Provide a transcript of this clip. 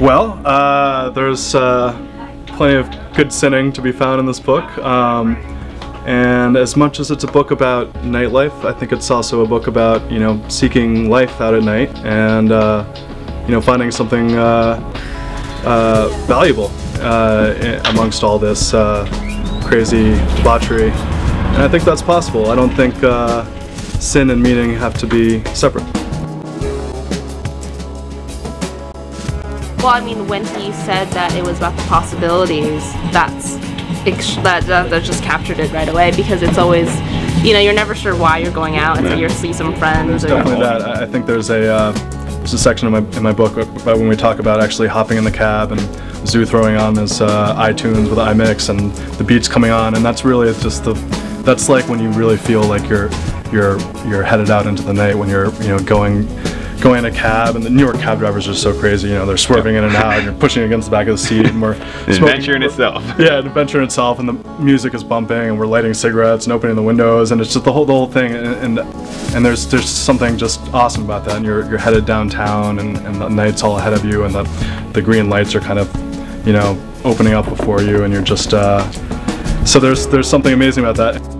Well, uh, there's uh, plenty of good sinning to be found in this book. Um, and as much as it's a book about nightlife, I think it's also a book about, you know, seeking life out at night and, uh, you know, finding something uh, uh, valuable uh, amongst all this crazy debauchery. And I think that's possible. I don't think sin and meaning have to be separate. Well, I mean, when he said that it was about the possibilities, that's that, that, that just captured it right away because it's always, you know, you're never sure why you're going out and so you see some friends. There's definitely that. I think there's a uh, there's a section in my in my book about when we talk about actually hopping in the cab and Zoo throwing on his uh, iTunes with iMix and the beats coming on, and that's really just the that's like when you really feel like you're you're you're headed out into the night when you're you know going going in a cab, and the New York cab drivers are so crazy. You know, they're swerving in and out, and you're pushing against the back of the seat, and we're an adventure in itself. Yeah, an adventure in itself, and the music is bumping, and we're lighting cigarettes and opening the windows, and it's just the whole the whole thing, and and, and there's there's something just awesome about that. And you're you're headed downtown, and, and the night's all ahead of you, and the the green lights are kind of, you know, opening up before you, and you're just. Uh, so there's there's something amazing about that.